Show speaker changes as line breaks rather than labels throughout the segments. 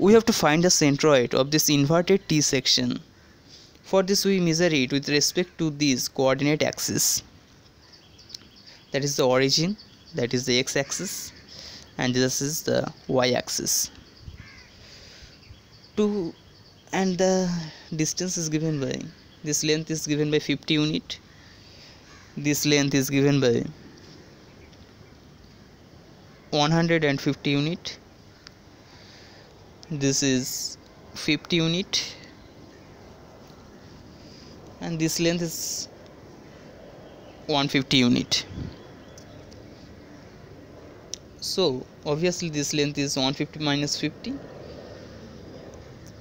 we have to find the centroid of this inverted T section. For this we measure it with respect to this coordinate axis. That is the origin, that is the x-axis and this is the y-axis. To and the distance is given by this length is given by 50 unit this length is given by 150 unit this is 50 unit. And this length is 150 unit. So obviously this length is 150 minus 50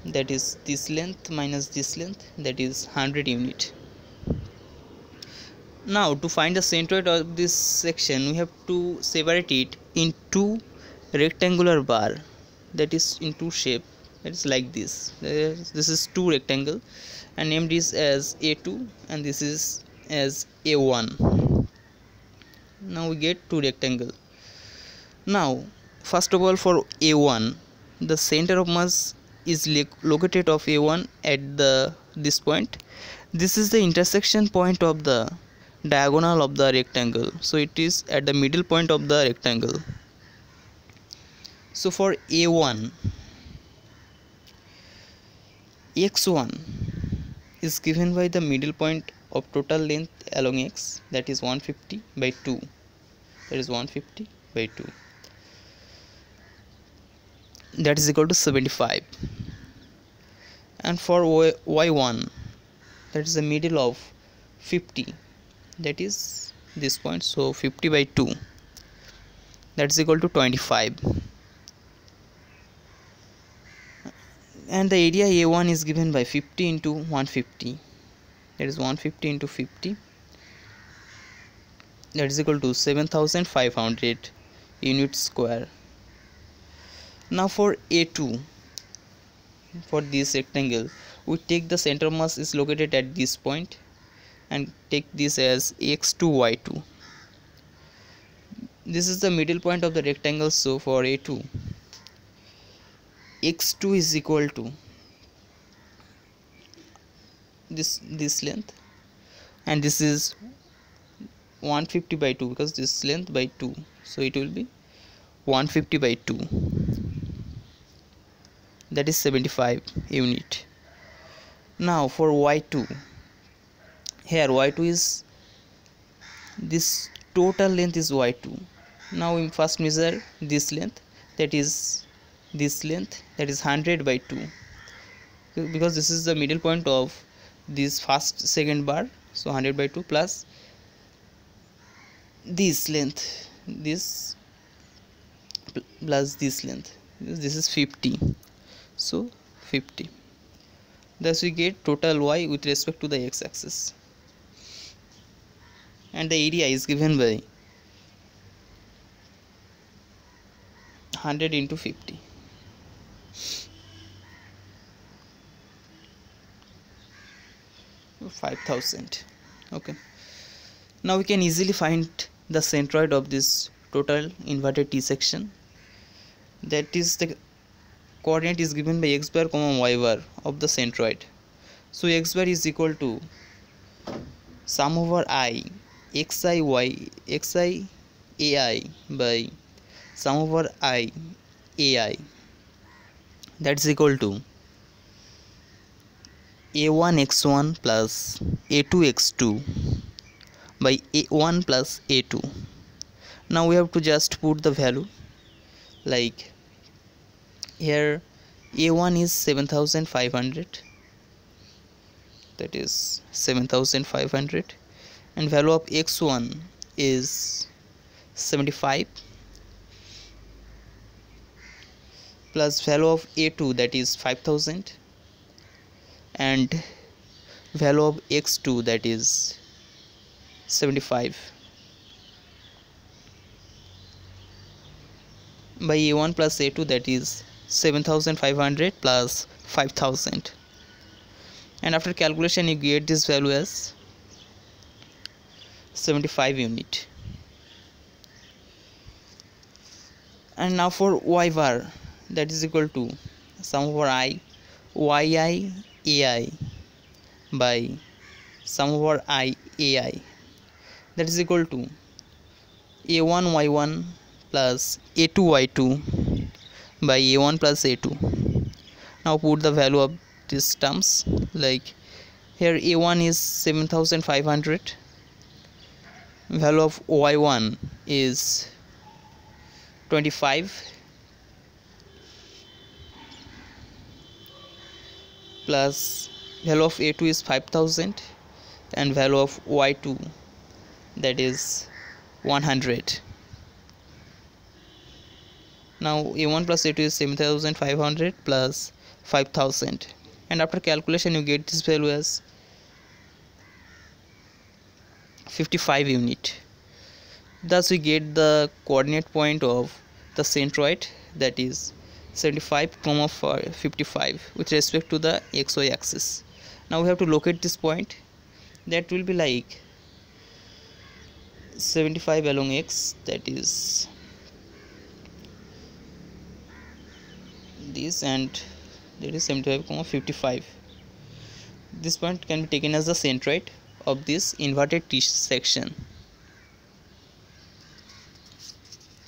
that is this length minus this length. That is 100 unit. Now to find the centroid of this section we have to separate it in two rectangular bar that is in two shape. It is like this. This is two rectangle and named this as a2 and this is as a1 now we get two rectangle. Now first of all for a1 the center of mass is located of a1 at the this point. This is the intersection point of the diagonal of the rectangle. So it is at the middle point of the rectangle so for a1 x1 is given by the middle point of total length along x that is 150 by 2 that is 150 by 2 that is equal to 75 and for y1 that is the middle of 50 that is this point. So 50 by 2 that is equal to 25 and the area a1 is given by 50 into 150 that is 150 into 50 that is equal to 7500 unit square. Now for a2 for this rectangle we take the center mass is located at this point and take this as x2 y2 this is the middle point of the rectangle so for a2 x2 is equal to this this length and this is 150 by 2 because this length by 2 so it will be 150 by 2 that is 75 unit. Now for y2 here y2 is this total length is y2 now we first measure this length that is this length that is 100 by 2 because this is the middle point of this first second bar so 100 by 2 plus this length this plus this length. This is 50 so 50 thus we get total y with respect to the x-axis and the area is given by 100 into 50 5000 okay. Now we can easily find the centroid of this total inverted T section. That is the coordinate is given by x bar comma y bar of the centroid. So x bar is equal to sum over i xi y xi ai by sum over i ai. That's equal to a1 x1 plus a2 x2 by a1 plus a2 now we have to just put the value. Like here a1 is 7500 that is 7500 and value of x1 is 75 plus value of a2 that is 5000 and value of x2 that is 75 by a1 plus a2 that is 7500 plus 5000 and after calculation you get this value as 75 unit. And now for y bar that is equal to sum over i yi ai by sum over i. Ai that is equal to a1 y1 plus a2 y2 by a1 plus a2 now put the value of these terms like here a1 is 7500 value of y1 is 25 plus value of a2 is 5000 and value of y2 that is 100 now a1 plus a2 is 7500 plus 5000 and after calculation you get this value as 55 unit. Thus we get the coordinate point of the centroid that is 75 comma 55 with respect to the xy axis. Now we have to locate this point. That will be like 75 along x that is this and that is 75 comma 55 this point can be taken as the centroid of this inverted T section